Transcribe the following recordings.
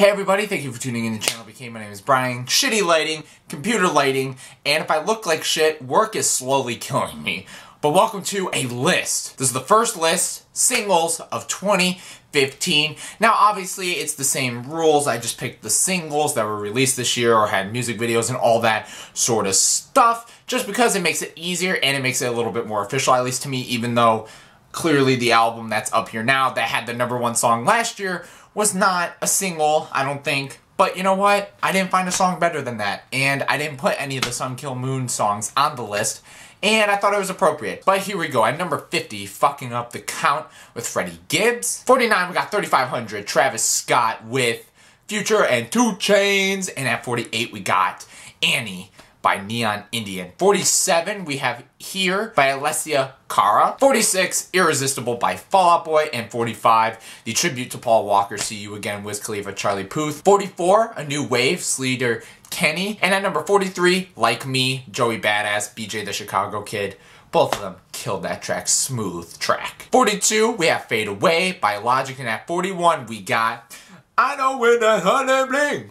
Hey everybody, thank you for tuning in to Channel BK. My name is Brian. Shitty lighting, computer lighting, and if I look like shit, work is slowly killing me. But welcome to a list. This is the first list, singles of 2015. Now obviously it's the same rules, I just picked the singles that were released this year or had music videos and all that sort of stuff, just because it makes it easier and it makes it a little bit more official, at least to me, even though clearly the album that's up here now that had the number one song last year was not a single, I don't think. But you know what? I didn't find a song better than that. And I didn't put any of the Sun Kil Moon songs on the list. And I thought it was appropriate. But here we go. At number 50, fucking up the count with Freddie Gibbs. 49, we got 3500, Travis Scott with Future and 2 Chainz. And at 48, we got Annie by Neon Indian. 47, we have Here by Alessia Cara. 46, Irresistible by Fall Out Boy. And 45, the tribute to Paul Walker, See You Again, Wiz Khalifa, Charlie Puth. 44, A New Wave, Sleater Kenny. And at number 43, Like Me, Joey Badass, BJ the Chicago Kid. Both of them killed that track. Smooth track. 42, we have Fade Away by Logic. And at 41, we got I Know When the Honey Bling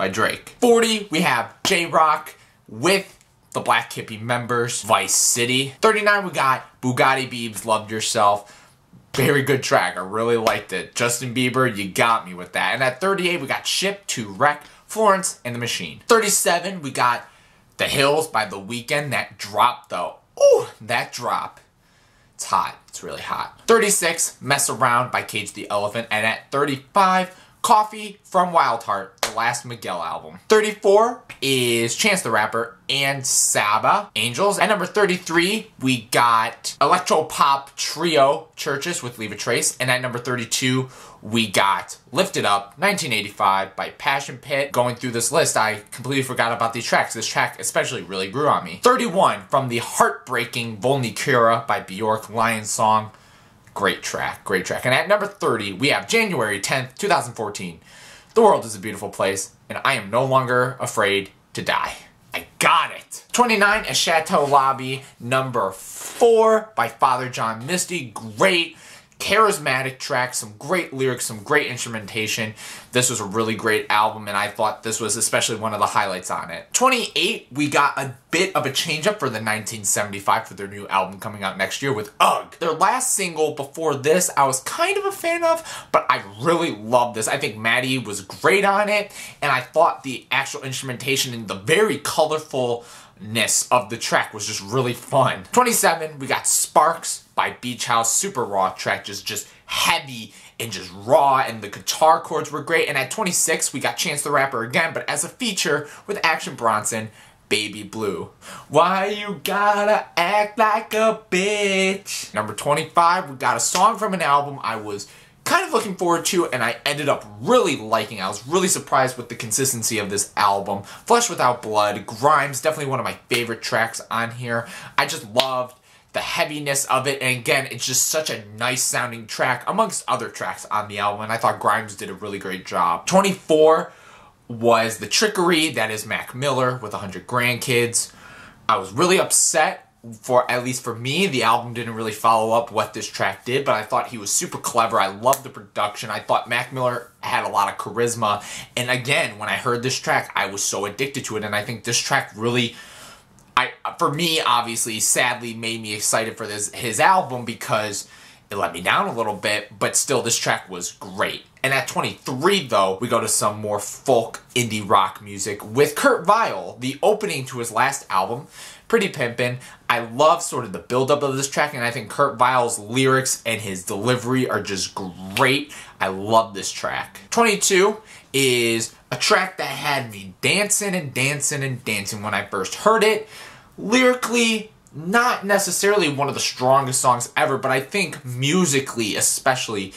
by Drake. 40, we have Jay Rock with the Black Hippy members, Vice City. 39, we got Bugatti Beebs, Loved Yourself. Very good track. I really liked it. Justin Bieber, you got me with that. And at 38, we got Ship to Wreck, Florence and the Machine. 37, we got The Hills by The Weeknd. That drop, though. Ooh, that drop. It's hot. It's really hot. 36, Mess Around by Cage the Elephant. And at 35, Coffee from Wildheart, last Miguel album. 34 is Chance the Rapper and Saba, Angels. At number 33, we got Electro Pop Trio, Chvrches with Leave a Trace. And at number 32, we got Lifted Up, 1985 by Passion Pit. Going through this list, I completely forgot about these tracks. This track especially really grew on me. 31 from the heartbreaking Vulnicura by Bjork, Lion Song. Great track, great track. And at number 30, we have January 10th, 2014. The world is a beautiful place, and I am no longer afraid to die. I got it. 29 is Chateau Lobby, number 4 by Father John Misty. Great charismatic track, some great lyrics, some great instrumentation. This was a really great album, and I thought this was especially one of the highlights on it. 28, we got a bit of a change up for the 1975 for their new album coming out next year with Ugh. Their last single before this, I was kind of a fan of, but I really love this. I think Matty was great on it, and I thought the actual instrumentation and the very colorful ness of the track was just really fun. 27, we got Sparks by Beach House, super raw track, just, just heavy and just raw, and the guitar chords were great. And at 26, we got Chance the Rapper again, but as a feature with Action Bronson, Baby Blue. Why you gotta act like a bitch? Number 25, we got a song from an album I was kind of looking forward to and I ended up really liking. I was really surprised with the consistency of this album. Flesh Without Blood, Grimes, definitely one of my favorite tracks on here. I just loved the heaviness of it, and again, it's just such a nice sounding track amongst other tracks on the album, and I thought Grimes did a really great job. 24 was The Trickery, that is Mac Miller with 100 Grandkids. I was really upset for at least for me, the album didn't really follow up what this track did, but I thought he was super clever. I loved the production. I thought Mac Miller had a lot of charisma. And again, when I heard this track, I was so addicted to it. And I think this track really, I for me, obviously, sadly made me excited for this his album because it let me down a little bit, but still this track was great. And at 23 though, we go to some more folk indie rock music with Kurt Vile, the opening to his last album, Pretty Pimpin'. I love sort of the buildup of this track, and I think Kurt Vile's lyrics and his delivery are just great. I love this track. 22 is a track that had me dancing and dancing and dancing when I first heard it. Lyrically, not necessarily one of the strongest songs ever, but I think musically, especially,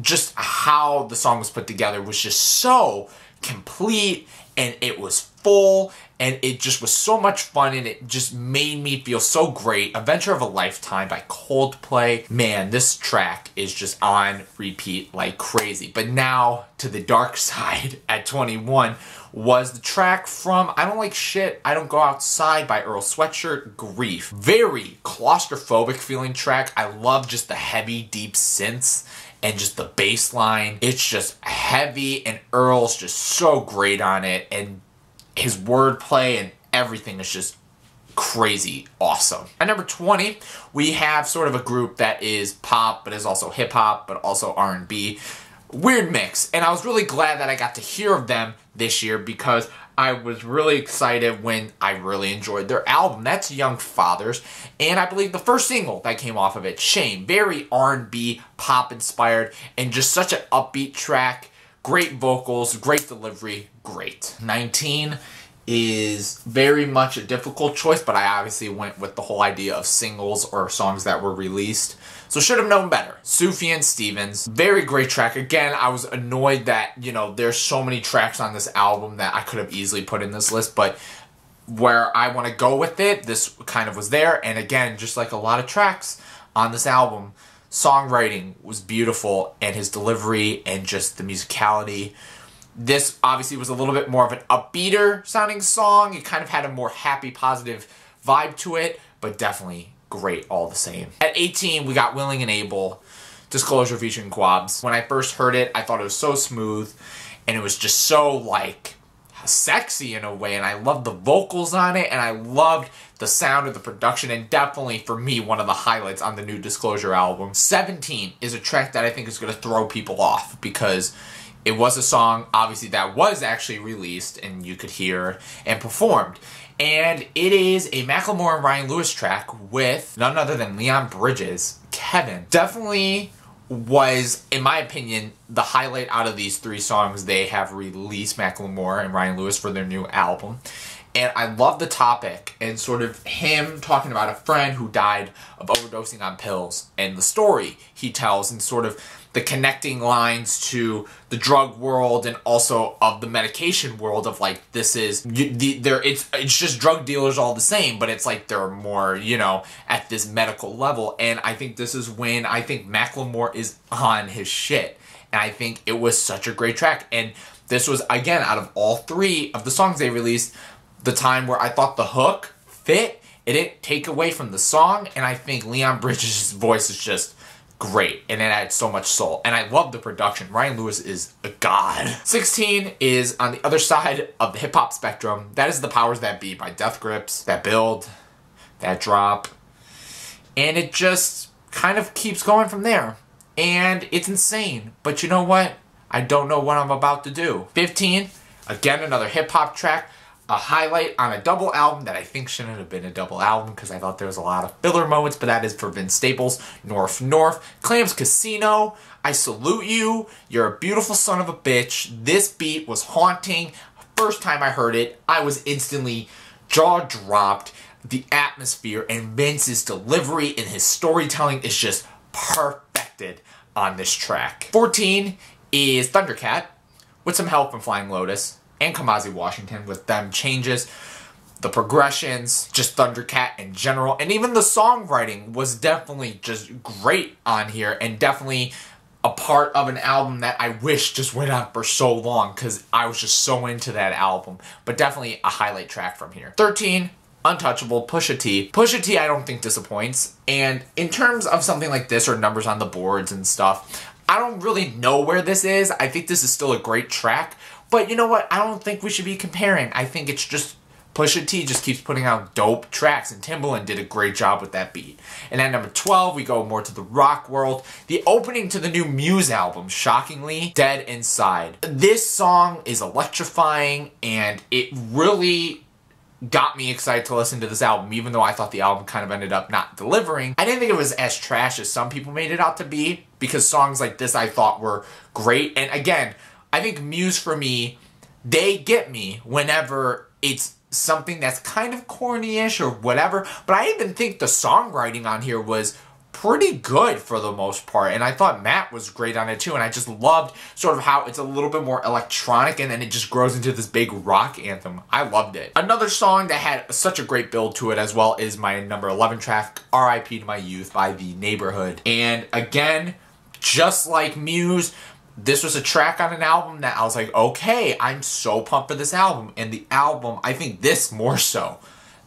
just how the song was put together was just so complete and it was full and it just was so much fun and it just made me feel so great. Adventure of a Lifetime by Coldplay. Man, this track is just on repeat like crazy. But now to the dark side at 21 was the track from I Don't Like Shit, I Don't Go Outside by Earl Sweatshirt, Grief. Very claustrophobic feeling track. I love just the heavy, deep synths and just the bass line. It's just heavy and Earl's just so great on it and his wordplay and everything is just crazy awesome. At number 20, we have sort of a group that is pop but is also hip hop but also R&B. Weird mix. And I was really glad that I got to hear of them this year because I was really excited when I really enjoyed their album. That's Young Fathers, and I believe the first single that came off of it, Shame, very R&B, pop inspired, and just such an upbeat track. Great vocals, great delivery, great. 19 is very much a difficult choice, but I obviously went with the whole idea of singles or songs that were released. So should have known better. Sufjan Stevens, very great track. Again, I was annoyed that, you know, there's so many tracks on this album that I could have easily put in this list, but where I want to go with it, this kind of was there. And again, just like a lot of tracks on this album, songwriting was beautiful and his delivery and just the musicality this obviously was a little bit more of an upbeater sounding song. It kind of had a more happy, positive vibe to it, but definitely great all the same. At 18, we got Willing and Able, Disclosure featuring Kwabs. When I first heard it, I thought it was so smooth, and it was just so, like, sexy in a way, and I loved the vocals on it, and I loved the sound of the production, and definitely, for me, one of the highlights on the new Disclosure album. 17 is a track that I think is going to throw people off, because it was a song, obviously, that was actually released and you could hear and performed. And it is a Macklemore and Ryan Lewis track with none other than Leon Bridges, Kevin. Definitely was, in my opinion, the highlight out of these three songs they have released Macklemore and Ryan Lewis for their new album. And I love the topic and sort of him talking about a friend who died of overdosing on pills and the story he tells and sort of the connecting lines to the drug world and also of the medication world of like this is the there it's it's just drug dealers all the same but it's like they're more you know at this medical level. And I think this is when I think Macklemore is on his shit. And I think it was such a great track. And this was again out of all three of the songs they released the time where I thought the hook fit it didn't take away from the song. And I think Leon Bridges' voice is just great and it adds so much soul and I love the production. Ryan Lewis is a god. 16 is on the other side of the hip hop spectrum. That is The Powers That Be by Death Grips. That build, that drop, and it just kind of keeps going from there. And it's insane. But you know what? I don't know what I'm about to do. 15, again another hip hop track a highlight on a double album that I think shouldn't have been a double album because I thought there was a lot of filler moments, but that is for Vince Staples, Norf Norf, Clams Casino, I salute you, you're a beautiful son of a bitch, this beat was haunting, first time I heard it, I was instantly jaw dropped, the atmosphere and Vince's delivery and his storytelling is just perfected on this track. 14 is Thundercat, with some help from Flying Lotus and Kamasi Washington with them changes, the progressions, just Thundercat in general, and even the songwriting was definitely just great on here and definitely a part of an album that I wish just went on for so long because I was just so into that album. But definitely a highlight track from here. 13, Untouchable, Pusha T. Pusha T I don't think disappoints. And in terms of something like this or numbers on the boards and stuff, I don't really know where this is. I think this is still a great track, but you know what? I don't think we should be comparing. I think it's just Pusha T just keeps putting out dope tracks, and Timbaland did a great job with that beat. And at number 12, we go more to the rock world. The opening to the new Muse album, shockingly, Dead Inside. This song is electrifying, and it really got me excited to listen to this album, even though I thought the album kind of ended up not delivering. I didn't think it was as trash as some people made it out to be, because songs like this I thought were great. And again, I think Muse for me, they get me whenever it's something that's kind of corny-ish or whatever. But I even think the songwriting on here was pretty good for the most part. And I thought Matt was great on it too. And I just loved sort of how it's a little bit more electronic and then it just grows into this big rock anthem. I loved it. Another song that had such a great build to it as well is my number 11 track, R.I.P. to My Youth by The Neighbourhood. And again, just like Muse, this was a track on an album that I was like, okay, I'm so pumped for this album. And the album, I think this more so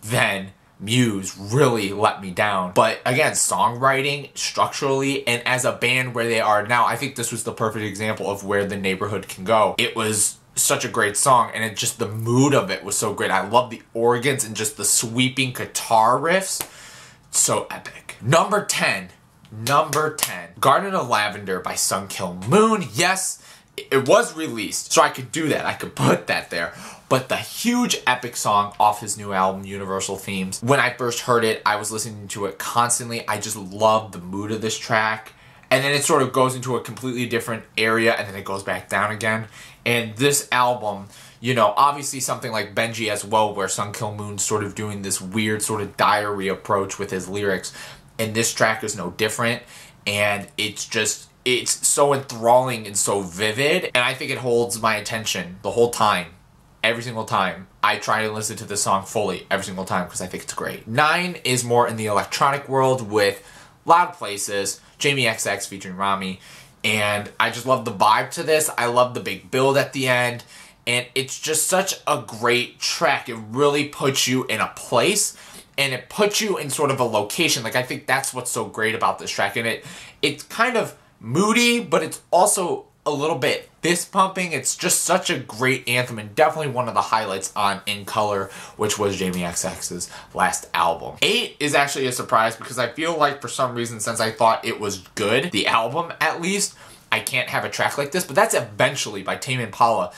than Muse really let me down. But again, songwriting, structurally, and as a band where they are now, I think this was the perfect example of where the Neighbourhood can go. It was such a great song and it just the mood of it was so great. I love the organs and just the sweeping guitar riffs. So epic. Number 10. Number 10. Garden of Lavender by Sun Kil Moon. Yes, it was released, so I could do that. I could put that there. But the huge epic song off his new album, Universal Themes, when I first heard it, I was listening to it constantly. I just loved the mood of this track. And then it sort of goes into a completely different area and then it goes back down again. And this album, you know, obviously something like Benji as well, where Sun Kil Moon's sort of doing this weird sort of diary approach with his lyrics. And this track is no different. And it's just it's so enthralling and so vivid and i think it holds my attention the whole time. Every single time. I try to listen to the song fully every single time because i think it's great. Nine is more in the electronic world with loud places jamie xx featuring Romy and i just love the vibe to this. I love the big build at the end and it's just such a great track. It really puts you in a place and it puts you in sort of a location like i think that's what's so great about this track and it it's kind of moody, but it's also a little bit fist pumping. It's just such a great anthem and definitely one of the highlights on In Color, which was Jamie XX's last album. Eight is actually a surprise because I feel like for some reason, since I thought it was good, the album at least, I can't have a track like this, but that's Eventually by Tame Impala.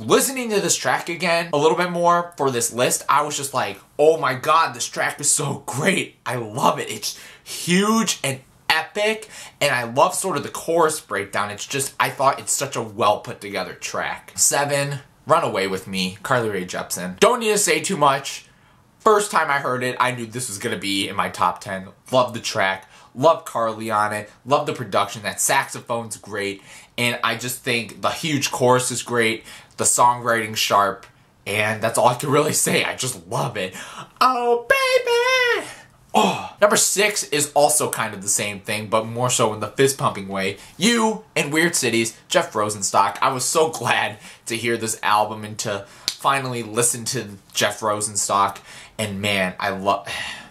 Listening to this track again a little bit more for this list, I was just like, oh my god, this track is so great. I love it. It's huge and epic and I love sort of the chorus breakdown. It's just, I thought it's such a well put together track. Seven, Run Away With Me, Carly Rae Jepsen. Don't need to say too much. First time I heard it, I knew this was gonna be in my top 10. Love the track, love Carly on it, love the production, that saxophone's great, and I just think the huge chorus is great, the songwriting sharp, and that's all I can really say. I just love it. Oh, baby! Oh, number six is also kind of the same thing, but more so in the fist pumping way. You and Weird Cities, Jeff Rosenstock. I was so glad to hear this album and to finally listen to Jeff Rosenstock. And man, I love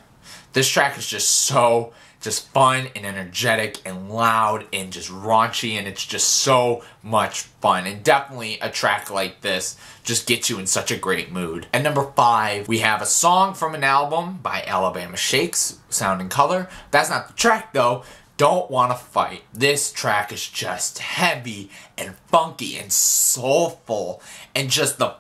this track is just so just fun and energetic and loud and just raunchy and it's just so much fun and definitely a track like this just gets you in such a great mood. And number five, we have a song from an album by Alabama Shakes, Sound and Color. That's not the track though. Don't Wanna Fight. This track is just heavy and funky and soulful and just the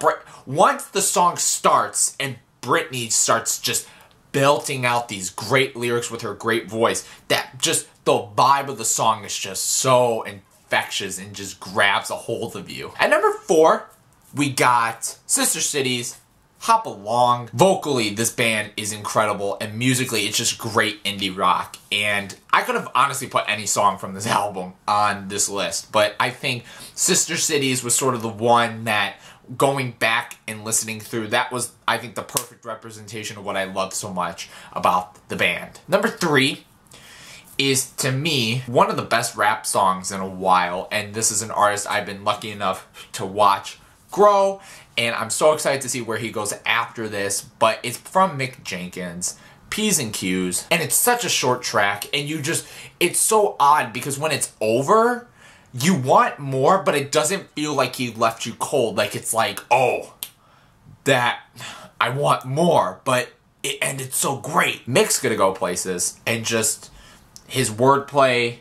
once the song starts and Brittany starts just belting out these great lyrics with her great voice that just the vibe of the song is just so infectious and just grabs a hold of you. At number four, we got Sister Cities, Hop Along. Vocally, this band is incredible, and musically, it's just great indie rock. And I could have honestly put any song from this album on this list, but I think Sister Cities was sort of the one that going back and listening through, that was, I think, the perfect representation of what I love so much about the band. Number three is, to me, one of the best rap songs in a while, and this is an artist I've been lucky enough to watch grow, and I'm so excited to see where he goes after this, but it's from Mick Jenkins. P's and Q's, and it's such a short track, and you just, it's so odd because when it's over, you want more, but it doesn't feel like he left you cold. Like it's like, oh, that I want more, but it ended so great. Mick's gonna go places, and just his wordplay,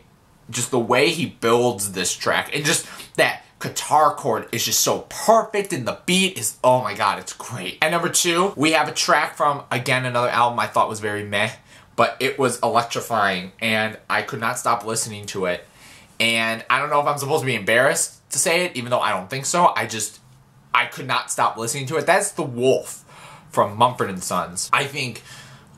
just the way he builds this track, and just that guitar chord is just so perfect and the beat is oh my god it's great and number two we have a track from again another album i thought was very meh but it was electrifying and i could not stop listening to it and I don't know if I'm supposed to be embarrassed to say it, even though I don't think so. I just, I could not stop listening to it. That's The Wolf from Mumford and Sons. I think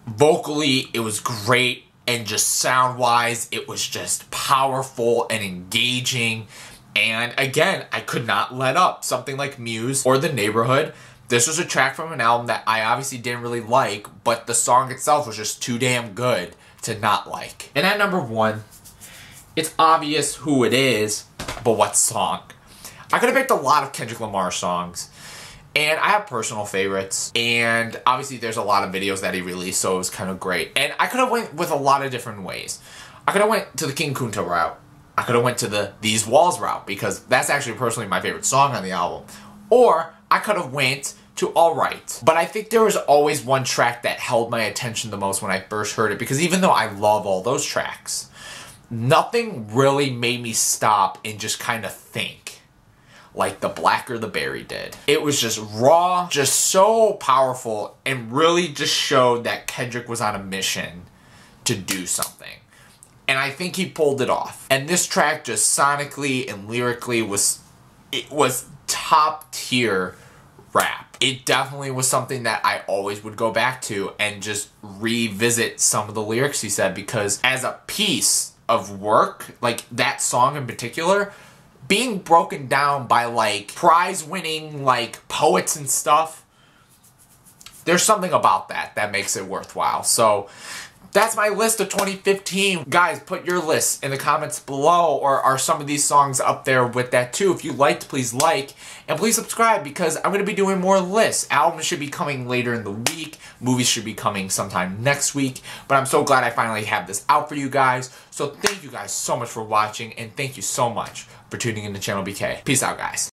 vocally it was great and just sound wise it was just powerful and engaging. And again, I could not let up. Something like Muse or The Neighbourhood. This was a track from an album that I obviously didn't really like, but the song itself was just too damn good to not like. And at number one, it's obvious who it is, but what song? I could have picked a lot of Kendrick Lamar songs, And I have personal favorites, and obviously there's a lot of videos that he released, so it was kind of great. And I could have went with a lot of different ways. I could have went to the King Kunta route. I could have went to the These Walls route because that's actually personally my favorite song on the album. Or I could have went to Alright. But I think there was always one track that held my attention the most when I first heard it because even though I love all those tracks, nothing really made me stop and just kind of think like the Blacker the Berry did. It was just raw, just so powerful, and really just showed that Kendrick was on a mission to do something. And I think he pulled it off. And this track just sonically and lyrically was it was top tier rap. It definitely was something that I always would go back to and just revisit some of the lyrics he said because as a piece of work, like that song in particular, being broken down by like prize winning like poets and stuff there's something about that that makes it worthwhile. So that's my list of 2015. Guys, put your list in the comments below or are some of these songs up there with that too. If you liked, please like and please subscribe because I'm going to be doing more lists. Albums should be coming later in the week. Movies should be coming sometime next week. But I'm so glad I finally have this out for you guys. So thank you guys so much for watching and thank you so much for tuning in to Channel BK. Peace out, guys.